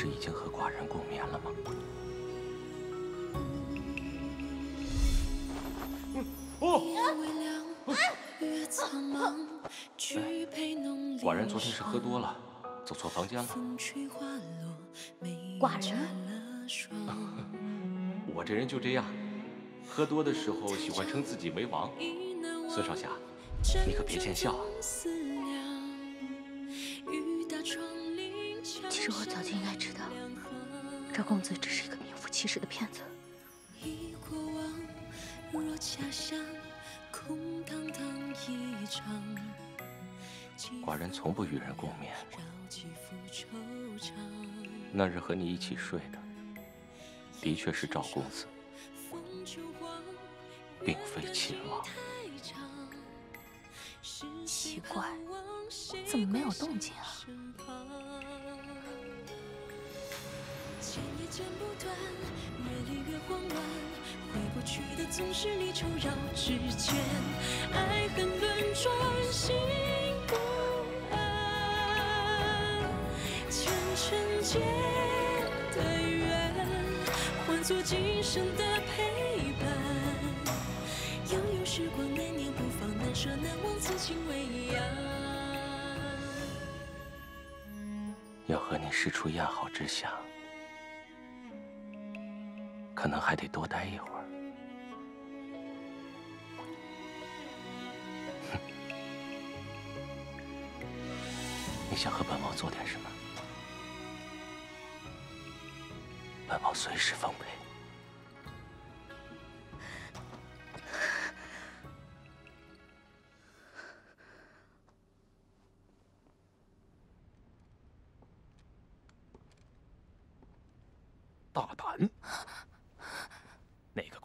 是已经和寡人共眠了吗？哦，寡人昨天是喝多了，走错房间了。寡人，我这人就这样，喝多的时候喜欢称自己为王。孙少侠，你可别见笑啊！赵公子只是一个名副其实的骗子。寡人从不与人共眠。那日和你一起睡的，的确是赵公子，并非秦王。奇怪，怎么没有动静啊？回不去的总是离愁绕指尖，爱恨轮转心不安，前尘间的缘，换作今生的陪伴。悠悠时光难念不放，难舍难忘，此情未央。要和你试出燕好之想，可能还得多待一会儿。你想和本王做点什么？本王随时奉陪。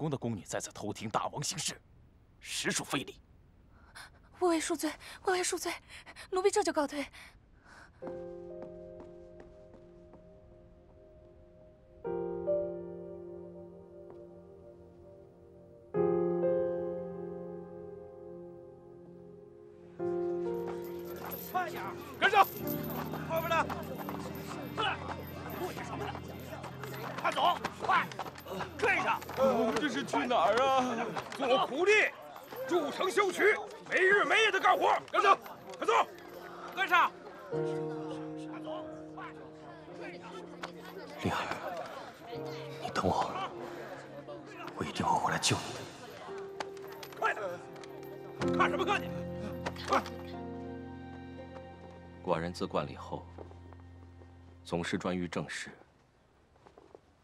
宫的宫女在此偷听大王行事，实属非礼。微微恕罪，微微恕罪，奴婢这就告退。我们这是去哪儿啊？做苦力，筑城修渠，没日没夜的干活。跟上，快走，跟上！丽儿，你等我，我一定会回来救你的。快点！看什么看你？快！寡人自冠礼后，总是专于政事，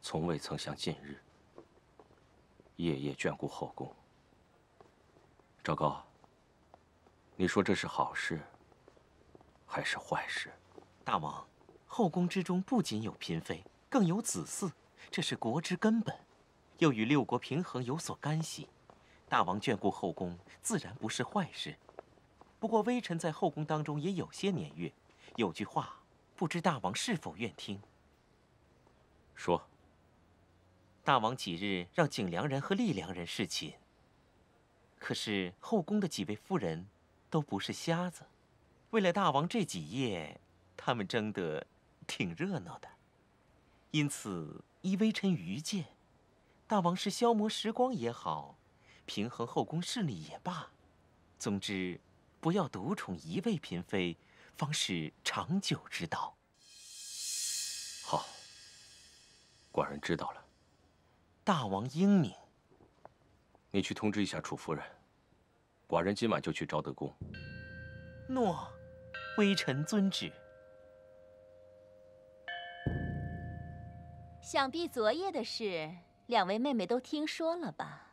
从未曾像近日，夜夜眷顾后宫。赵高，你说这是好事，还是坏事？大王，后宫之中不仅有嫔妃。更有子嗣，这是国之根本，又与六国平衡有所干系。大王眷顾后宫，自然不是坏事。不过微臣在后宫当中也有些年月，有句话，不知大王是否愿听？说。大王几日让景良人和厉良人侍寝，可是后宫的几位夫人，都不是瞎子。为了大王这几夜，他们争得挺热闹的。因此，依微臣愚见，大王是消磨时光也好，平衡后宫势力也罢，总之，不要独宠一位嫔妃，方是长久之道。好，寡人知道了。大王英明。你去通知一下楚夫人，寡人今晚就去昭德宫。诺，微臣遵旨。想必昨夜的事，两位妹妹都听说了吧？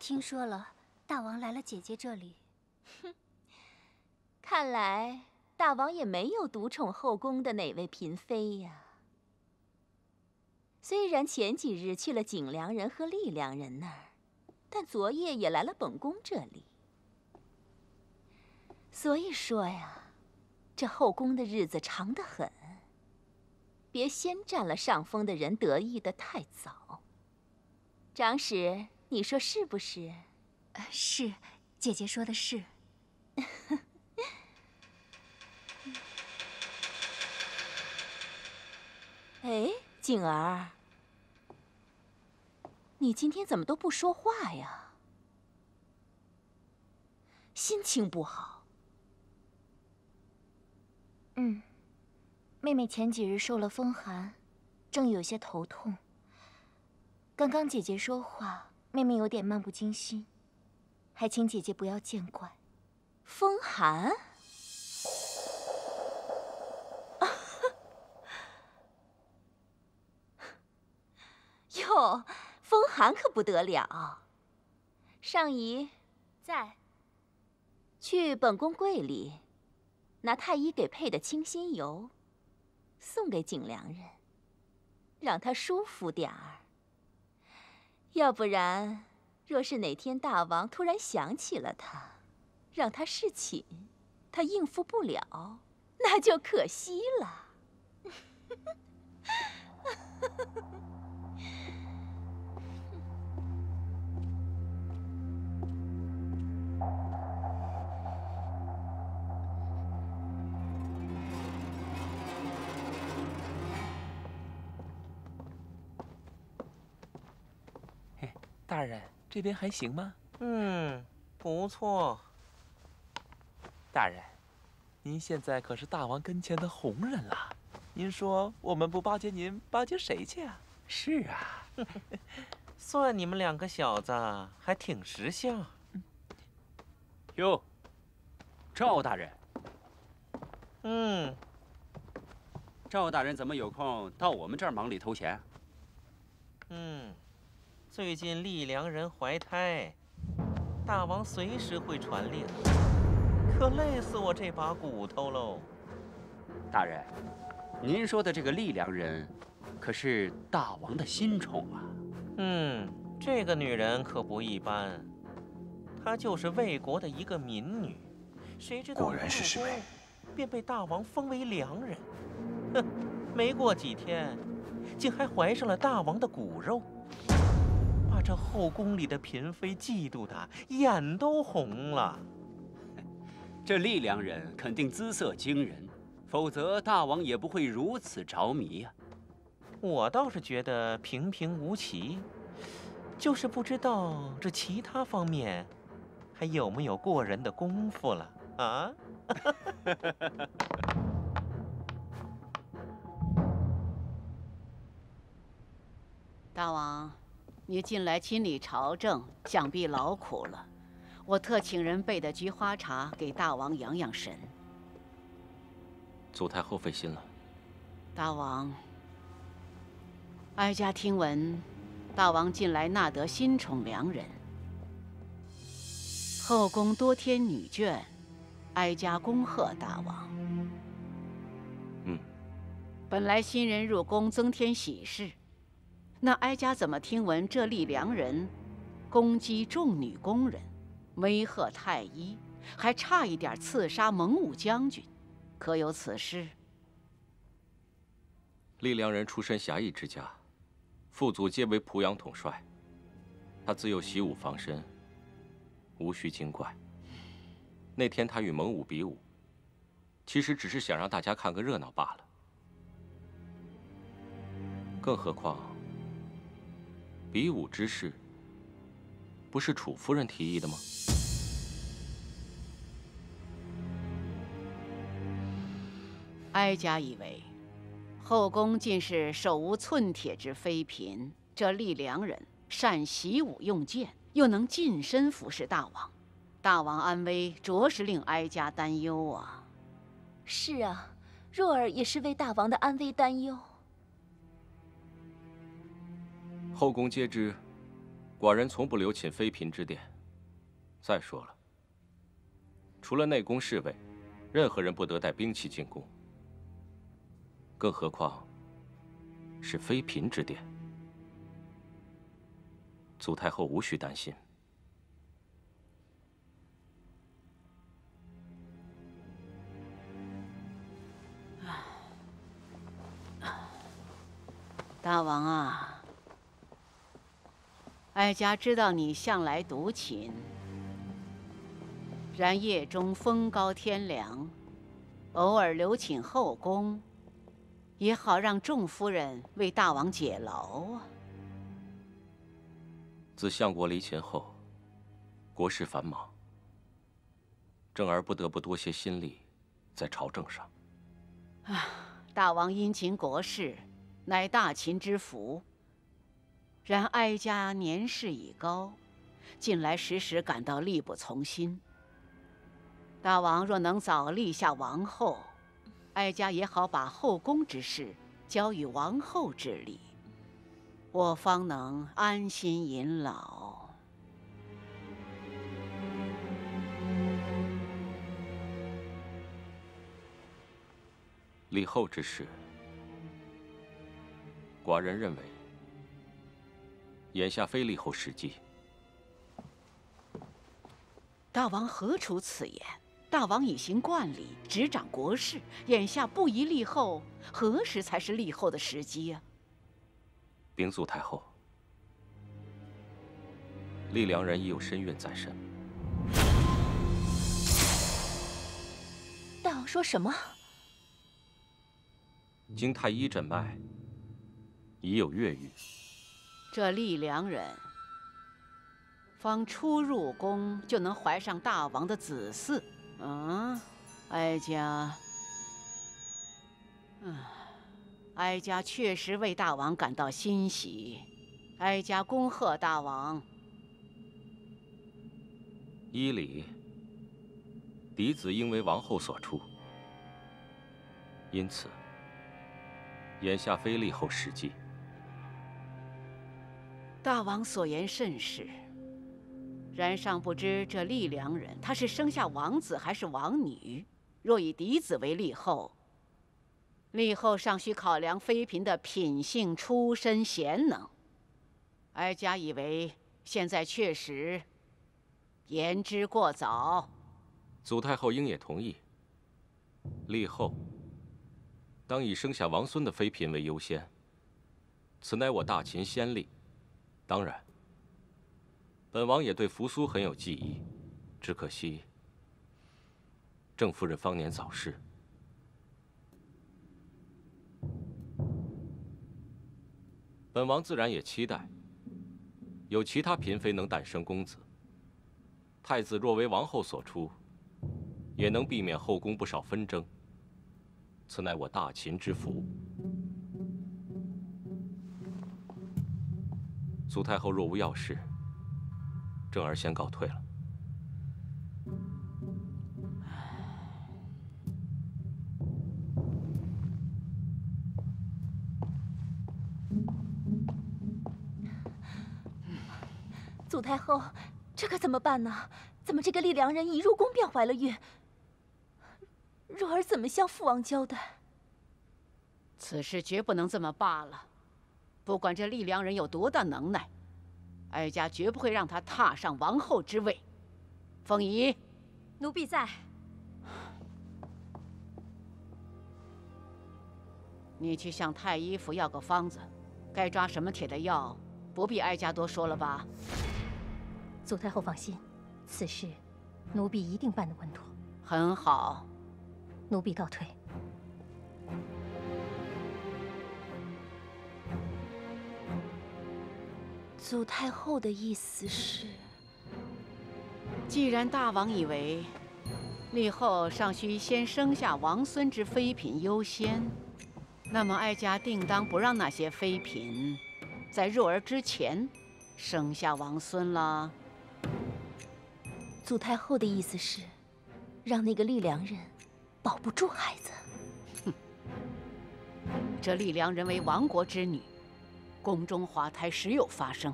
听说了，大王来了姐姐这里。哼，看来大王也没有独宠后宫的哪位嫔妃呀。虽然前几日去了景良人和厉良人那儿，但昨夜也来了本宫这里。所以说呀，这后宫的日子长得很。别先占了上风的人得意的太早。长史，你说是不是？是，姐姐说的是。哎。景儿，你今天怎么都不说话呀？心情不好？嗯，妹妹前几日受了风寒，正有些头痛。刚刚姐姐说话，妹妹有点漫不经心，还请姐姐不要见怪。风寒？哟，风寒可不得了。上仪在。去本宫柜里，拿太医给配的清心油，送给景良人，让他舒服点儿。要不然，若是哪天大王突然想起了他，让他侍寝，他应付不了，那就可惜了。大人，这边还行吗？嗯，不错。大人，您现在可是大王跟前的红人了，您说我们不巴结您，巴结谁去啊？是啊，算你们两个小子还挺识相。哟，赵大人。嗯。赵大人怎么有空到我们这儿忙里偷闲？嗯。最近丽良人怀胎，大王随时会传令，可累死我这把骨头喽。大人，您说的这个丽良人，可是大王的新宠啊？嗯，这个女人可不一般，她就是魏国的一个民女，谁知道果然是师妹，便被大王封为良人。哼，没过几天，竟还怀上了大王的骨肉。这后宫里的嫔妃嫉妒他，眼都红了。这丽良人肯定姿色惊人，否则大王也不会如此着迷呀。我倒是觉得平平无奇，就是不知道这其他方面还有没有过人的功夫了啊？你近来亲理朝政，想必劳苦了。我特请人备的菊花茶给大王养养神。祖太后费心了。大王，哀家听闻，大王近来纳得新宠良人，后宫多添女眷，哀家恭贺大王。嗯。本来新人入宫，增添喜事。那哀家怎么听闻这丽良人攻击众女宫人，威吓太医，还差一点刺杀蒙武将军，可有此事？丽良人出身侠义之家，父祖皆为濮阳统帅，他自幼习武防身，无需惊怪。那天他与蒙武比武，其实只是想让大家看个热闹罢了。更何况。比武之事，不是楚夫人提议的吗？哀家以为，后宫尽是手无寸铁之妃嫔，这丽良人善习武用剑，又能近身服侍大王，大王安危着实令哀家担忧啊！是啊，若儿也是为大王的安危担忧。后宫皆知，寡人从不留寝妃嫔之殿。再说了，除了内宫侍卫，任何人不得带兵器进宫。更何况是妃嫔之殿，祖太后无需担心。大王啊！哀家知道你向来独寝，然夜中风高天凉，偶尔留寝后宫，也好让众夫人为大王解劳啊。自相国离秦后，国事繁忙，正儿不得不多些心力在朝政上。啊，大王殷勤国事，乃大秦之福。然哀家年事已高，近来时时感到力不从心。大王若能早立下王后，哀家也好把后宫之事交与王后治理，我方能安心隐老。立后之事，寡人认为，眼下非立后时机。大王何出此言？大王已行冠礼，执掌国事，眼下不宜立后，何时才是立后的时机啊？禀祖太后，丽良人已有身孕在身。大王说什么？经太医诊脉，已有月余。这丽良人方初入宫，就能怀上大王的子嗣，嗯，哀家，嗯，哀家确实为大王感到欣喜，哀家恭贺大王。依礼，嫡子应为王后所出，因此。眼下非立后时机。大王所言甚是，然尚不知这丽良人，她是生下王子还是王女？若以嫡子为立后，立后尚需考量妃嫔的品性、出身、贤能。哀家以为现在确实言之过早。祖太后应也同意。立后。当以生下王孙的妃嫔为优先，此乃我大秦先例。当然，本王也对扶苏很有记忆，只可惜郑夫人方年早逝。本王自然也期待有其他嫔妃能诞生公子。太子若为王后所出，也能避免后宫不少纷争。此乃我大秦之福。祖太后若无要事，正儿先告退了。祖太后，这可怎么办呢？怎么这个丽良人一入宫便怀了孕？若儿怎么向父王交代？此事绝不能这么罢了。不管这丽良人有多大能耐，哀家绝不会让她踏上王后之位。凤仪，奴婢在。你去向太医府要个方子，该抓什么铁的药，不必哀家多说了吧？祖太后放心，此事奴婢一定办得稳妥。很好。奴婢告退。祖太后的意思是，既然大王以为立后尚需先生下王孙之妃嫔优先，那么哀家定当不让那些妃嫔在入儿之前生下王孙了。祖太后的意思是，让那个丽良人。保不住孩子。哼，这丽良人为亡国之女，宫中滑胎时有发生，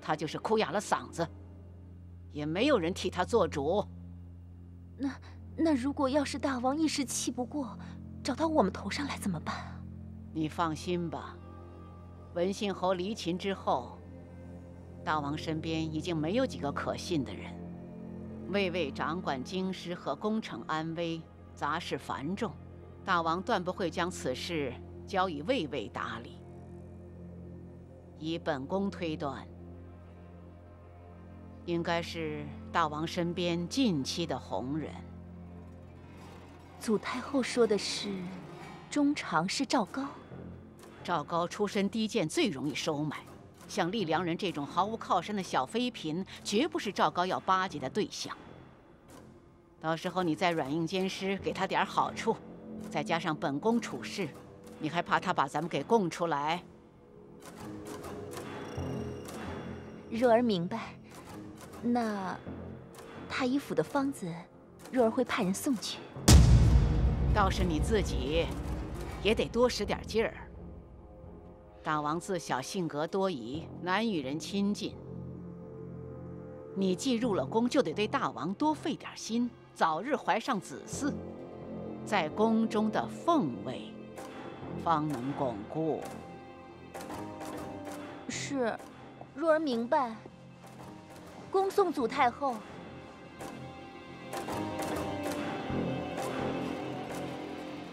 她就是哭哑了嗓子，也没有人替她做主。那那如果要是大王一时气不过，找到我们头上来怎么办啊？你放心吧，文信侯离秦之后，大王身边已经没有几个可信的人，魏魏掌管京师和宫城安危。杂事繁重，大王断不会将此事交与卫尉打理。以本宫推断，应该是大王身边近期的红人。祖太后说的是中常是赵高。赵高出身低贱，最容易收买。像丽良人这种毫无靠山的小妃嫔，绝不是赵高要巴结的对象。到时候你再软硬兼施，给他点好处，再加上本宫处事，你还怕他把咱们给供出来？若儿明白。那太医府的方子，若儿会派人送去。倒是你自己，也得多使点劲儿。大王自小性格多疑，难与人亲近。你既入了宫，就得对大王多费点心，早日怀上子嗣，在宫中的凤位方能巩固。是，若儿明白。恭送祖太后。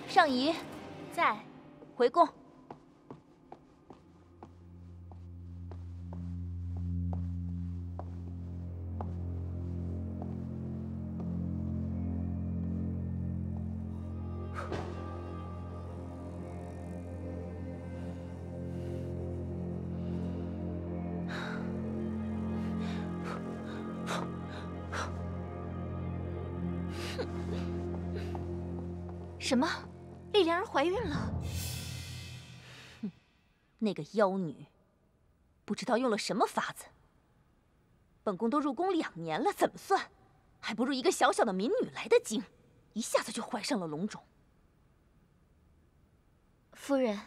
上仪，在，回宫。什么？丽莲儿怀孕了？哼，那个妖女，不知道用了什么法子。本宫都入宫两年了，怎么算，还不如一个小小的民女来的精，一下子就怀上了龙种。夫人，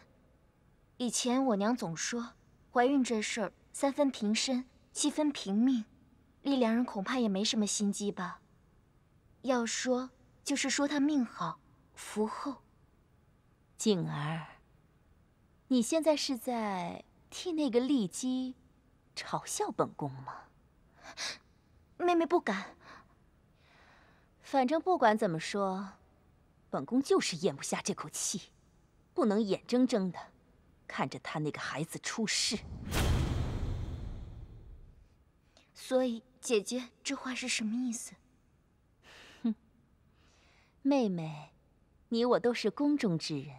以前我娘总说，怀孕这事儿三分平身，七分平命，丽良人恐怕也没什么心机吧？要说，就是说她命好。福后，静儿，你现在是在替那个丽姬嘲笑本宫吗？妹妹不敢。反正不管怎么说，本宫就是咽不下这口气，不能眼睁睁的看着她那个孩子出事。所以，姐姐这话是什么意思？哼，妹妹。你我都是宫中之人，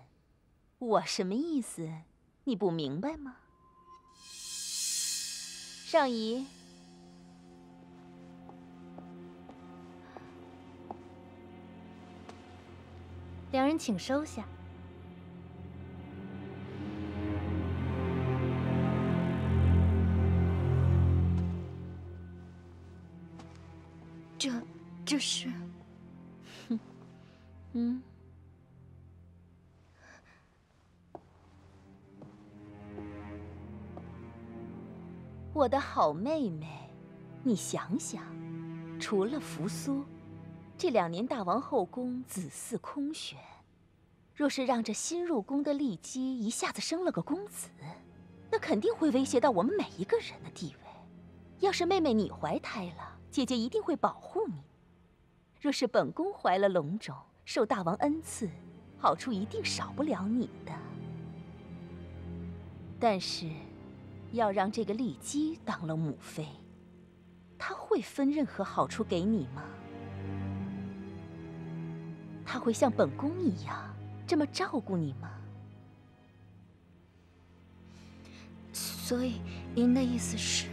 我什么意思？你不明白吗？上仪，两人请收下。的好妹妹，你想想，除了扶苏，这两年大王后宫子嗣空悬。若是让这新入宫的丽姬一下子生了个公子，那肯定会威胁到我们每一个人的地位。要是妹妹你怀胎了，姐姐一定会保护你；若是本宫怀了龙种，受大王恩赐，好处一定少不了你的。但是。要让这个丽姬当了母妃，她会分任何好处给你吗？她会像本宫一样这么照顾你吗？所以，您的意思是？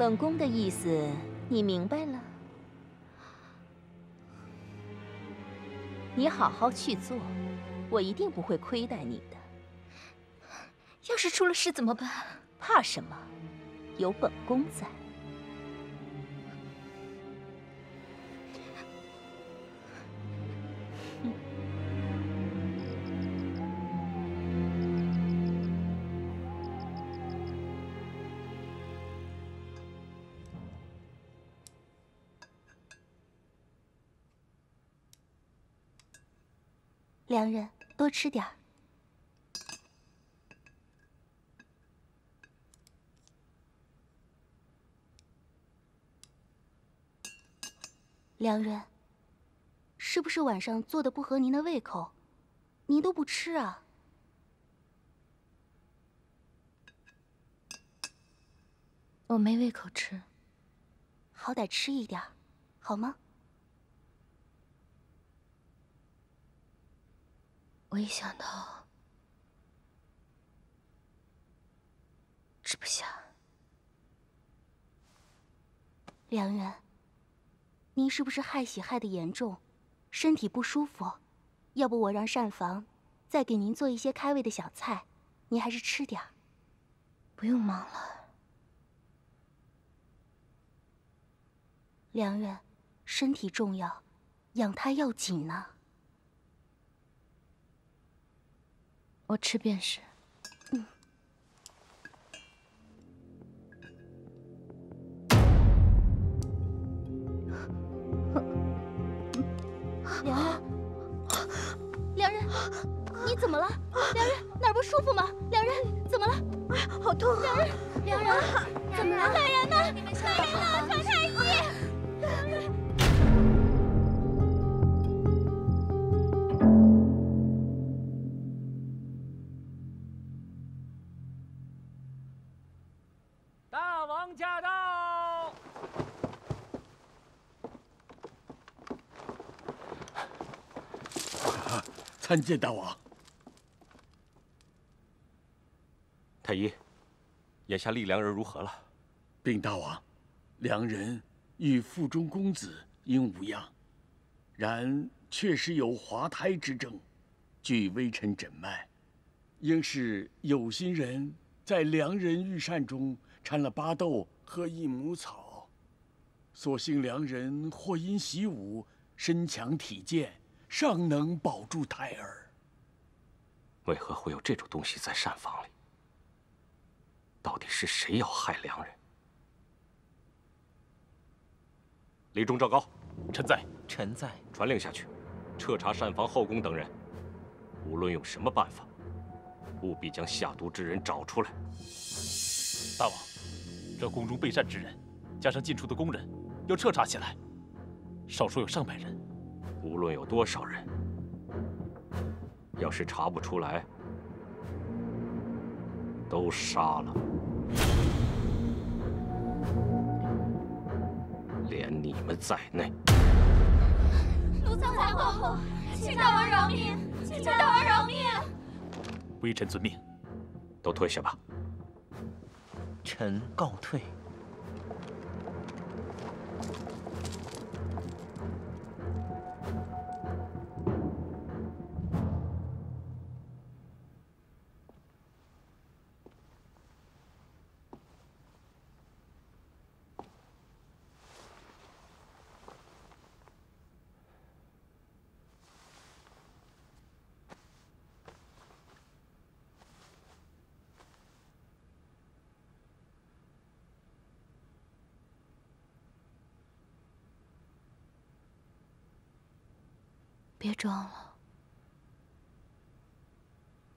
本宫的意思，你明白了？你好好去做，我一定不会亏待你的。要是出了事怎么办？怕什么？有本宫在。良人，多吃点儿。良人，是不是晚上做的不合您的胃口？您都不吃啊？我没胃口吃，好歹吃一点，好吗？我一想到吃不下。良人，您是不是害喜害得严重，身体不舒服？要不我让膳房再给您做一些开胃的小菜，您还是吃点。不用忙了，良人，身体重要，养胎要紧呢。我吃便是。良人，良人，你怎么了？良人哪儿不舒服吗？良人怎么了？哎呀，好痛！良人，良人，怎么了？来人呐！来人呐！传太医！良人。参见大王。太医，眼下丽良人如何了？禀大王，良人与腹中公子应无恙，然确实有滑胎之症。据微臣诊脉，应是有心人在良人御膳中掺了巴豆和益母草。所幸良人或因习武，身强体健，尚能保住胎儿。为何会有这种东西在膳房里？到底是谁要害良人？李忠、赵高，臣在。臣在。传令下去，彻查膳房、后宫等人，无论用什么办法，务必将下毒之人找出来。大王，这宫中备膳之人，加上进出的宫人，要彻查起来，少说有上百人。无论有多少人，要是查不出来，都杀了，连你们在内。奴才皇后，请大王饶命！请大王饶命！微臣遵命。都退下吧。臣告退。别装了，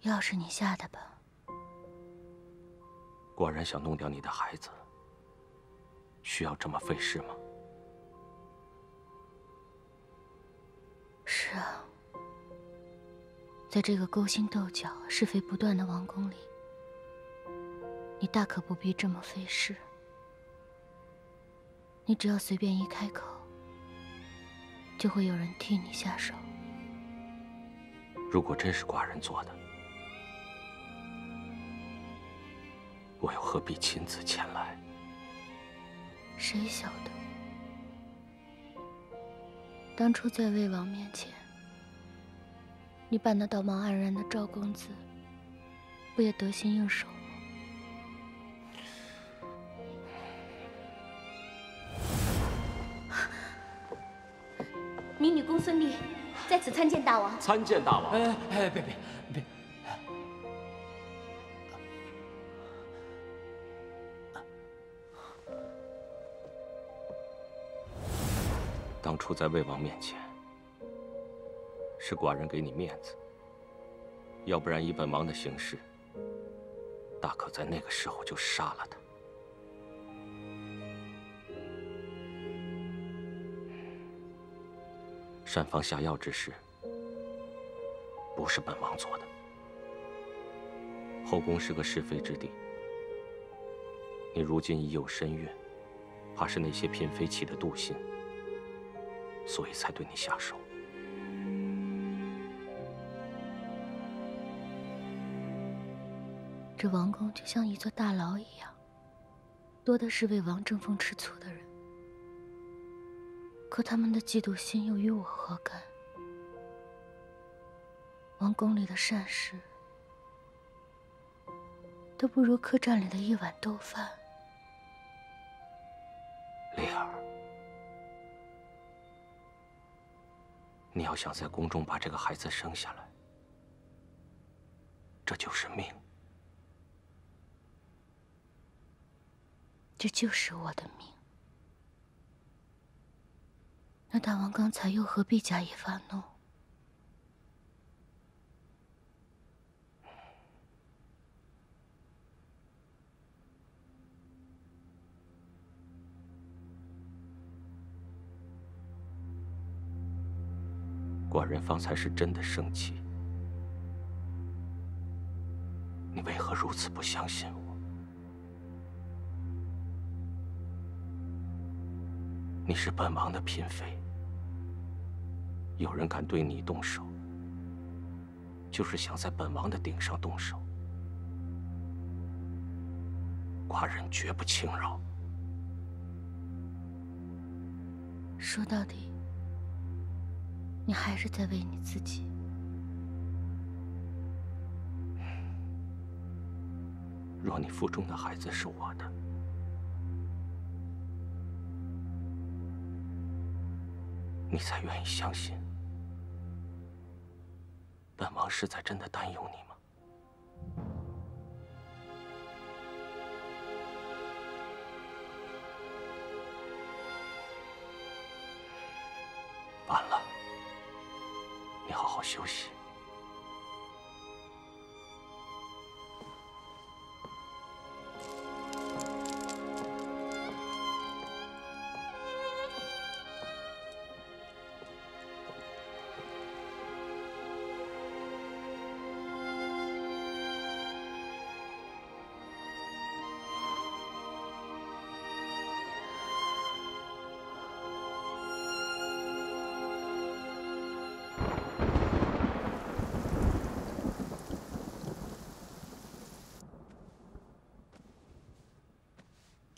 药是你下的吧？果然想弄掉你的孩子，需要这么费事吗？是啊，在这个勾心斗角、是非不断的王宫里，你大可不必这么费事。你只要随便一开口，就会有人替你下手。如果真是寡人做的，我又何必亲自前来？谁晓得？当初在魏王面前，你把那道貌岸然的赵公子，不也得心应手吗？民女公孙丽在此参见大王。参见大王。哎哎，别别别！当初在魏王面前，是寡人给你面子，要不然以本王的行事，大可在那个时候就杀了他。膳房下药之事，不是本王做的。后宫是个是非之地，你如今已有身孕，怕是那些嫔妃起了妒心，所以才对你下手。这王宫就像一座大牢一样，多的是为王争风吃醋的人，可他们的嫉妒心又与我何干？王宫里的膳食，都不如客栈里的一碗豆饭。丽儿，你要想在宫中把这个孩子生下来，这就是命。这就是我的命。那大王刚才又何必加以发怒？寡人方才是真的生气，你为何如此不相信我？你是本王的嫔妃，有人敢对你动手，就是想在本王的顶上动手。寡人绝不轻饶。说到底，你还是在为你自己。若你腹中的孩子是我的，你才愿意相信，本王是在真的担忧你吗？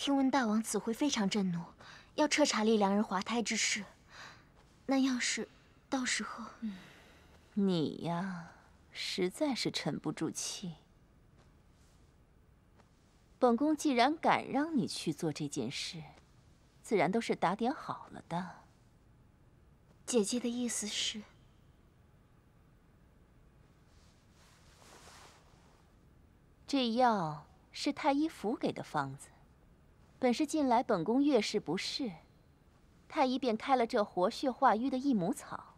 听闻大王此回非常震怒，要彻查丽良人滑胎之事。那要是到时候……你呀，实在是沉不住气。本宫既然敢让你去做这件事，自然都是打点好了的。姐姐的意思是，这药是太医府给的方子，本是近来本宫月事不适，太医便开了这活血化瘀的益母草，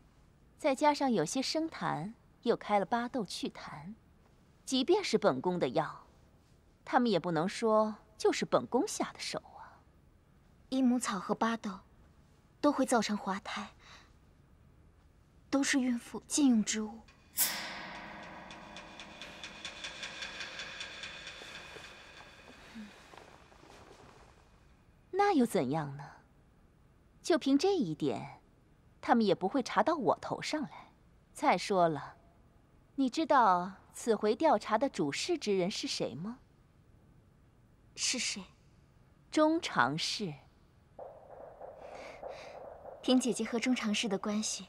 再加上有些生痰，又开了巴豆祛痰。即便是本宫的药，他们也不能说就是本宫下的手啊。益母草和巴豆都会造成滑胎，都是孕妇禁用之物。那又怎样呢？就凭这一点，他们也不会查到我头上来。再说了，你知道此回调查的主事之人是谁吗？是谁？中常侍。凭姐姐和中常侍的关系，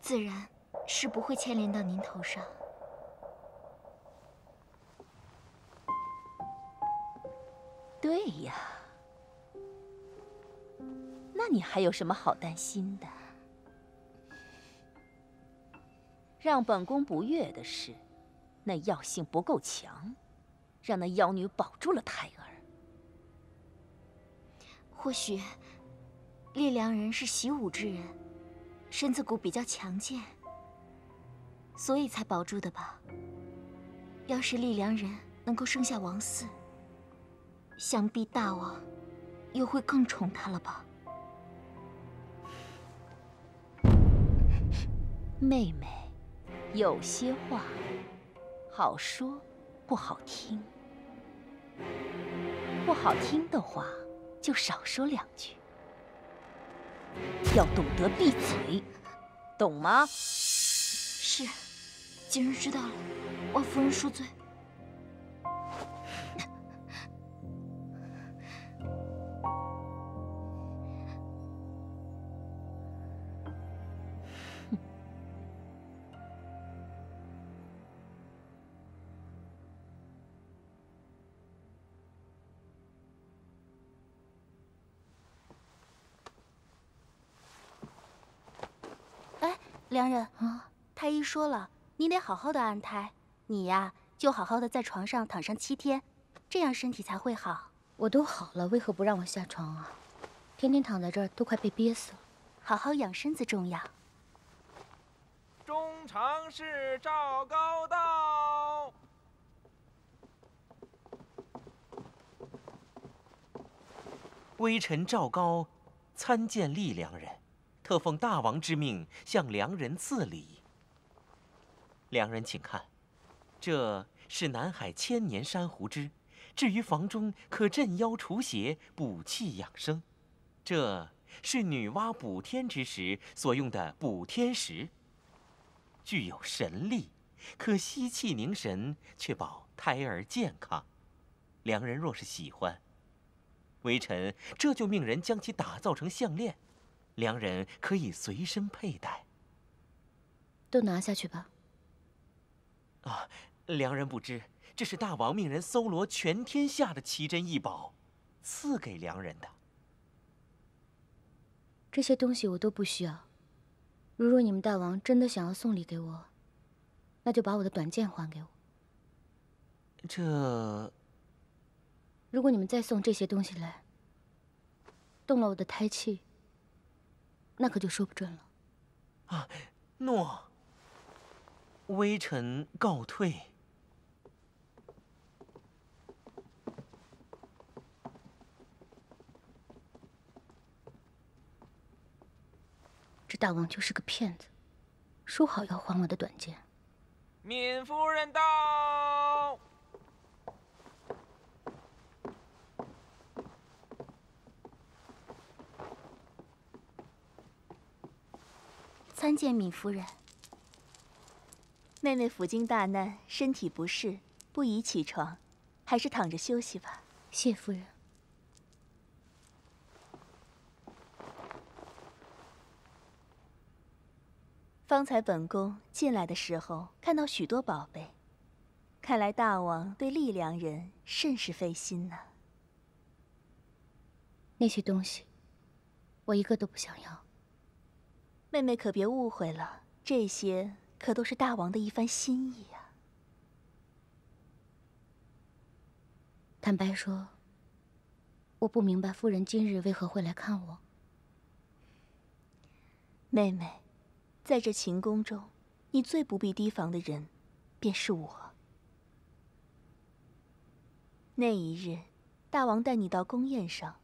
自然是不会牵连到您头上。对呀。那你还有什么好担心的？让本宫不悦的是，那药性不够强，让那妖女保住了胎儿。或许丽良人是习武之人，身子骨比较强健，所以才保住的吧。要是丽良人能够生下王嗣，想必大王又会更宠她了吧？妹妹，有些话好说不好听，不好听的话就少说两句，要懂得闭嘴，懂吗？是，今日知道了，望夫人恕罪。良人啊，太医说了，你得好好的安胎，你呀就好好的在床上躺上七天，这样身体才会好。我都好了，为何不让我下床啊？天天躺在这儿都快被憋死了。好好养身子重要。中常侍赵高到。微臣赵高参见厉良人，特奉大王之命向良人赐礼。良人请看，这是南海千年珊瑚枝，置于房中可镇妖除邪、补气养生。这是女娲补天之时所用的补天石，具有神力，可吸气凝神，确保胎儿健康。良人若是喜欢，微臣这就命人将其打造成项链，良人可以随身佩戴。都拿下去吧。啊，良人不知，这是大王命人搜罗全天下的奇珍异宝，赐给良人的。这些东西我都不需要。如若你们大王真的想要送礼给我，那就把我的短剑还给我。这……如果你们再送这些东西来，动了我的胎气，那可就说不准了。啊，诺。微臣告退。这大王就是个骗子，说好要还我的短剑。闵夫人到。参见闵夫人。妹妹府经大难，身体不适，不宜起床，还是躺着休息吧。谢夫人。方才本宫进来的时候，看到许多宝贝，看来大王对丽良人甚是费心呢。那些东西，我一个都不想要。妹妹可别误会了，这些可都是大王的一番心意啊。坦白说，我不明白夫人今日为何会来看我。妹妹。在这秦宫中，你最不必提防的人，便是我。那一日，大王带你到宫宴上，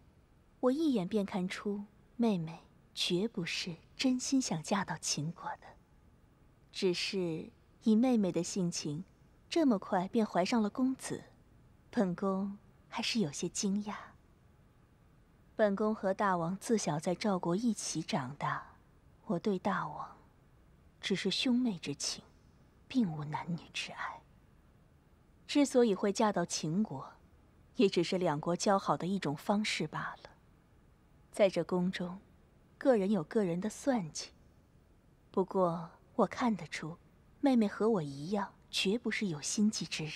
我一眼便看出妹妹绝不是真心想嫁到秦国的。只是以妹妹的性情，这么快便怀上了公子，本宫还是有些惊讶。本宫和大王自小在赵国一起长大，我对大王。只是兄妹之情，并无男女之爱。之所以会嫁到秦国，也只是两国交好的一种方式罢了。在这宫中，个人有个人的算计。不过我看得出，妹妹和我一样，绝不是有心计之人。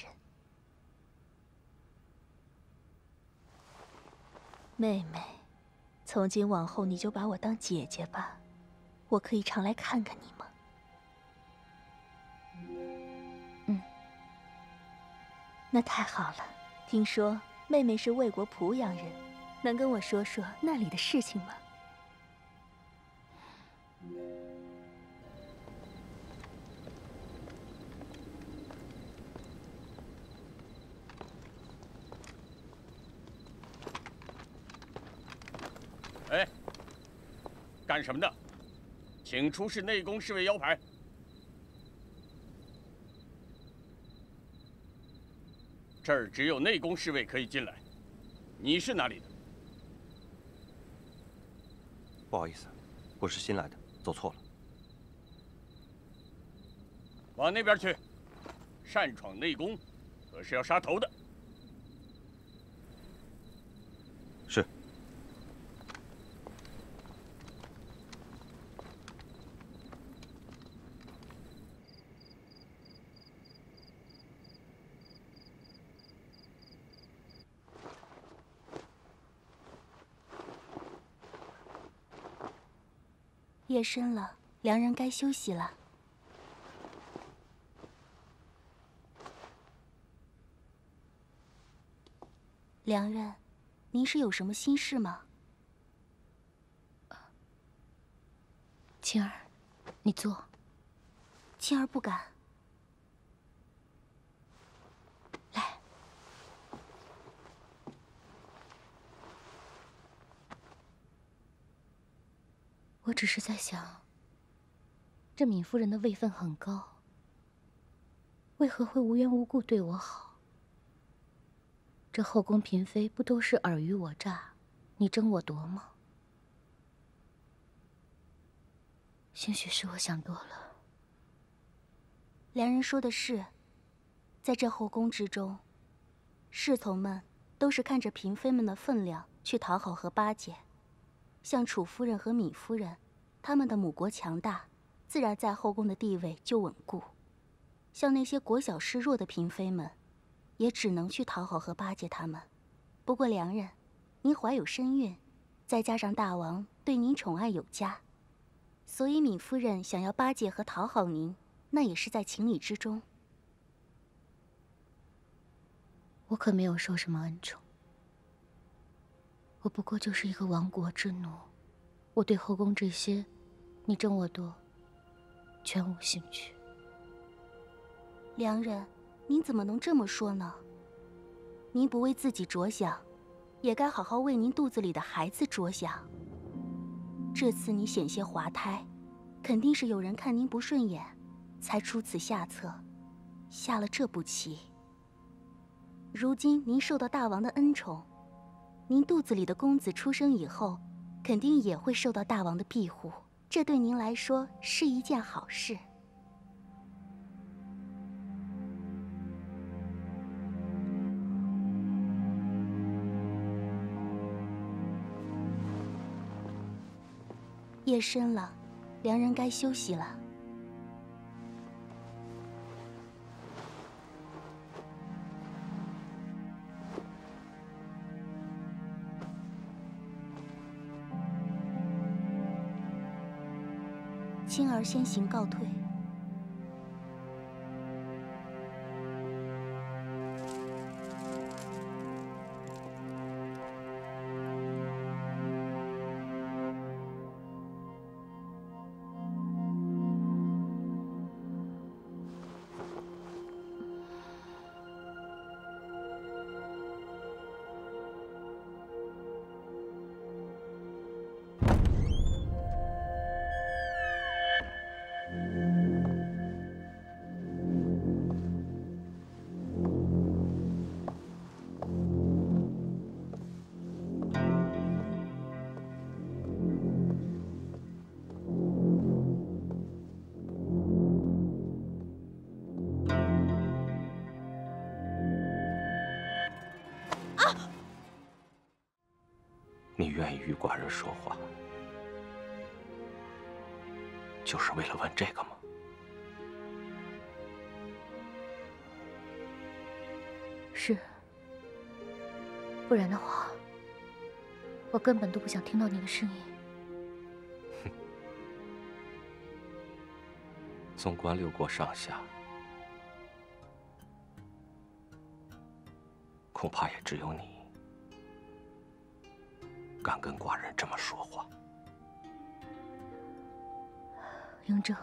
妹妹，从今往后你就把我当姐姐吧，我可以常来看看你吗？嗯那太好了，听说妹妹是魏国濮阳人，能跟我说说那里的事情吗？干什么的？请出示内宫侍卫腰牌。这儿只有内宫侍卫可以进来。你是哪里的？不好意思我是新来的走错了。往那边去擅闯内宫可是要杀头的。夜深了，良人该休息了。良人，您是有什么心事吗？青儿，你坐。青儿不敢。我只是在想，这敏夫人的位分很高，为何会无缘无故对我好？这后宫嫔妃不都是尔虞我诈，你争我夺吗？兴许是我想多了。良人说的是，在这后宫之中，侍从们都是看着嫔妃们的分量去讨好和巴结。像楚夫人和闵夫人，他们的母国强大，自然在后宫的地位就稳固。像那些国小势弱的嫔妃们。也只能去讨好和巴结他们。不过良人，您怀有身孕，再加上大王对您宠爱有加，所以闵夫人想要巴结和讨好您，那也是在情理之中。我可没有受什么恩宠，我不过就是一个亡国之奴。我对后宫这些，你争我夺，全无兴趣。良人。您怎么能这么说呢？您不为自己着想，也该好好为您肚子里的孩子着想。这次你险些滑胎，肯定是有人看您不顺眼，才出此下策，下了这步棋。如今您受到大王的恩宠，您肚子里的公子出生以后，肯定也会受到大王的庇护，这对您来说是一件好事。夜深了，良人该休息了。青儿先行告退。是，不然的话，我根本都不想听到你的声音。哼，纵观六国上下，恐怕也只有你。敢跟寡人这么说话，嬴政，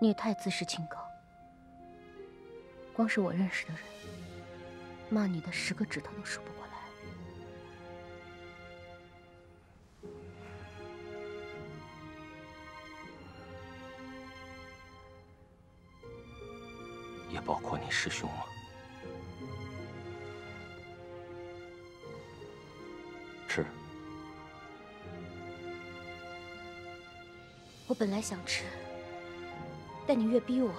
你也太自视清高。光是我认识的人骂你的十个指头都数不过来。也包括你师兄吗？吃我本来想吃但你越逼我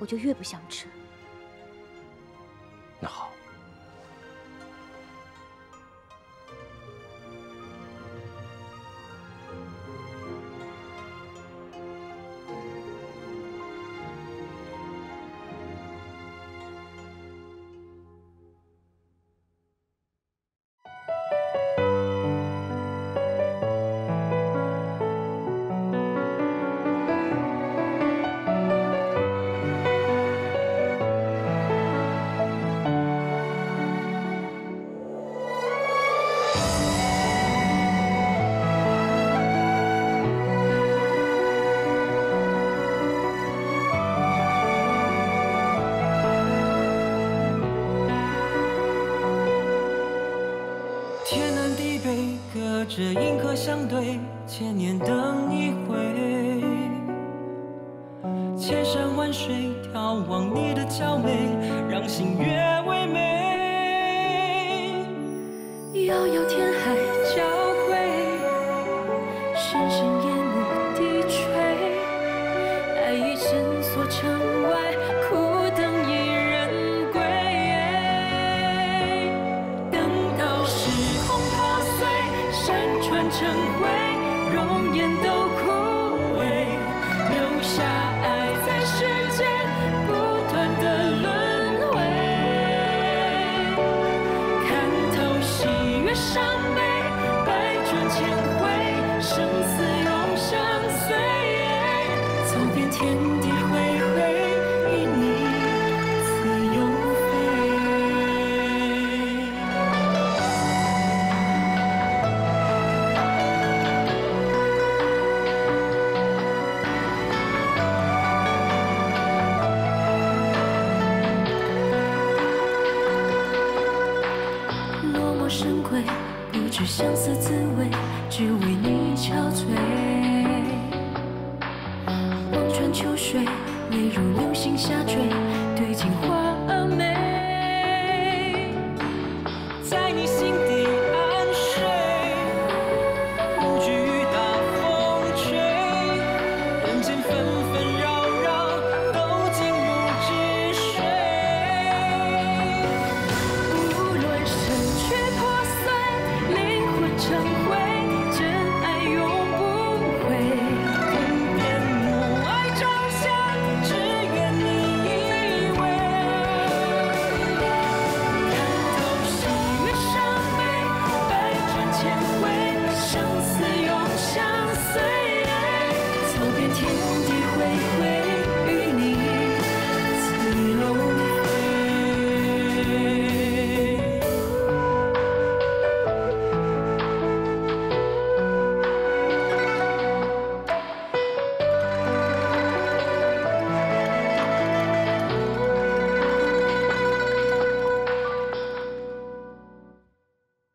我就越不想吃。相对千年等一回，千山万水眺望你的娇美，让心。